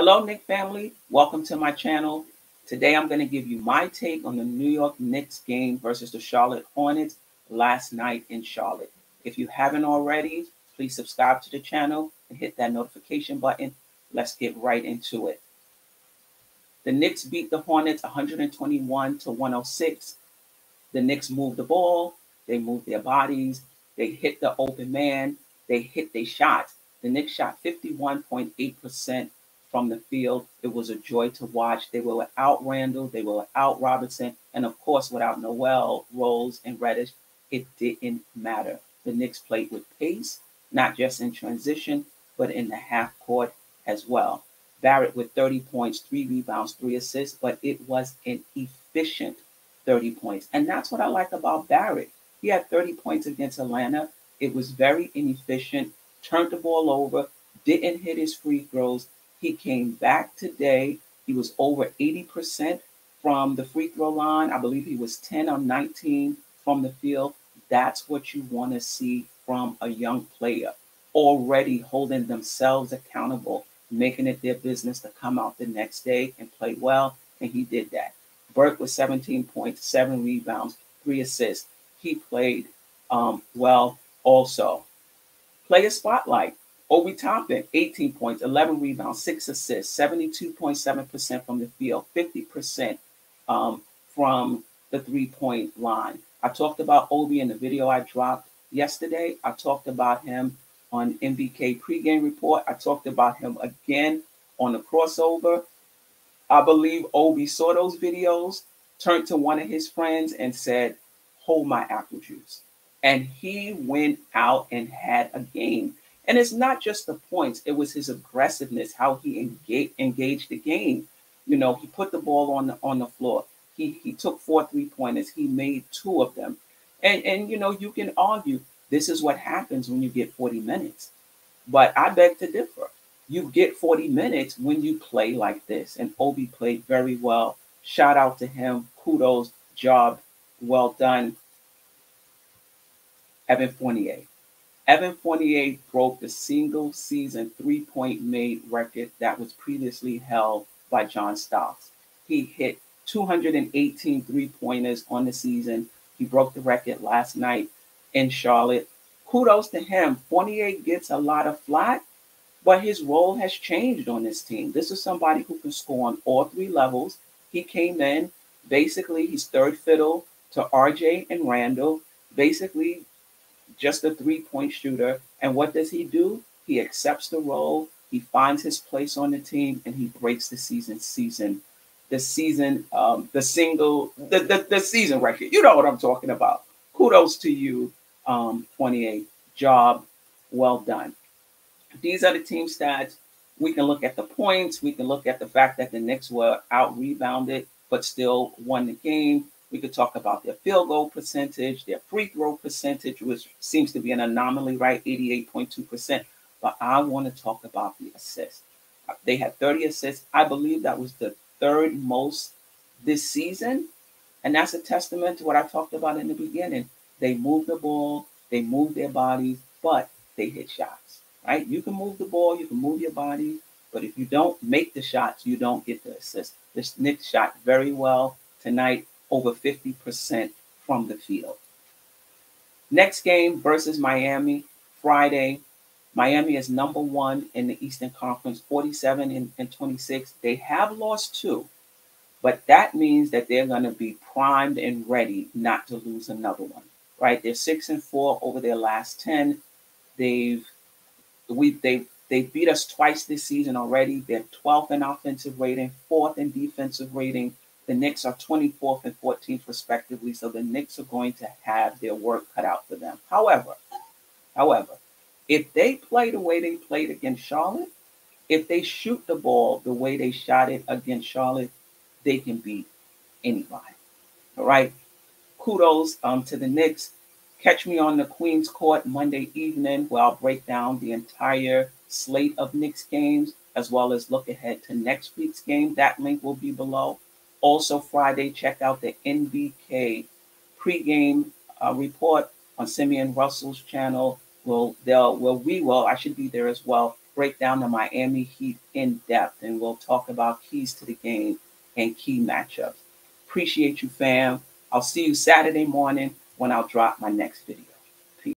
Hello, Knick family. Welcome to my channel. Today I'm going to give you my take on the New York Knicks game versus the Charlotte Hornets last night in Charlotte. If you haven't already, please subscribe to the channel and hit that notification button. Let's get right into it. The Knicks beat the Hornets 121 to 106. The Knicks moved the ball, they moved their bodies, they hit the open man, they hit their shots. The Knicks shot 51.8% from the field. It was a joy to watch. They were without Randle, they were without Robinson, and of course without Noel, Rose, and Reddish. It didn't matter. The Knicks played with pace, not just in transition, but in the half court as well. Barrett with 30 points, three rebounds, three assists, but it was an efficient 30 points. And that's what I like about Barrett. He had 30 points against Atlanta. It was very inefficient, turned the ball over, didn't hit his free throws. He came back today. He was over 80% from the free throw line. I believe he was 10 on 19 from the field. That's what you want to see from a young player already holding themselves accountable, making it their business to come out the next day and play well. And he did that. Burks was 17 points, seven rebounds, three assists. He played um, well also. Player spotlight. Obi Toppin, 18 points, 11 rebounds, six assists, 72.7% from the field, 50% um, from the three point line. I talked about Obi in the video I dropped yesterday. I talked about him on NBK pregame report. I talked about him again on the crossover. I believe Obi saw those videos, turned to one of his friends and said, Hold my apple juice. And he went out and had a game. And it's not just the points, it was his aggressiveness, how he engaged, engaged the game. You know, he put the ball on the, on the floor. He, he took four three pointers. He made two of them. And, and, you know, you can argue this is what happens when you get 40 minutes. But I beg to differ. You get 40 minutes when you play like this. And Obi played very well. Shout out to him. Kudos. Job well done. Evan Fournier. Evan Fournier broke the single season three point made record that was previously held by John Starks. He hit 218 three pointers on the season. He broke the record last night in Charlotte. Kudos to him. Fournier gets a lot of flack, but his role has changed on this team. This is somebody who can score on all three levels. He came in, basically, he's third fiddle to RJ and Randle. basically just a three point shooter. And what does he do? He accepts the role, he finds his place on the team, and he breaks the season season. The season, um, the single, the, the, the season record. You know what I'm talking about. Kudos to you, um, 28. Job well done. These are the team stats. We can look at the points. We can look at the fact that the Knicks were out rebounded, but still won the game. We could talk about their field goal percentage, their free throw percentage, which seems to be an anomaly, right? 88.2%. But I want to talk about the assists. They had 30 assists. I believe that was the third most this season. And that's a testament to what I talked about in the beginning. They move the ball, they move their bodies, but they hit shots, right? You can move the ball, you can move your body, but if you don't make the shots, you don't get the assist. This Knicks shot very well tonight, over 50% from the field. Next game versus Miami, Friday. Miami is number one in the Eastern Conference, 47 and, and 26. They have lost two, but that means that they're going to be primed and ready not to lose another one right? They're six and four over their last ten. They've we they they beat us twice this season already. They're 12th in offensive rating, fourth in defensive rating. The Knicks are 24th and 14th respectively. So the Knicks are going to have their work cut out for them. However, however, if they play the way they played against Charlotte, if they shoot the ball the way they shot it against Charlotte, they can beat anybody. All right kudos um, to the Knicks. Catch me on the Queen's Court Monday evening where I'll break down the entire slate of Knicks games as well as look ahead to next week's game. That link will be below. Also, Friday, check out the NBK pregame uh, report on Simeon Russell's channel. We'll, they'll well we will I should be there as well. break down the Miami Heat in depth and we'll talk about keys to the game and key matchups. Appreciate you, fam. I'll see you Saturday morning when I'll drop my next video.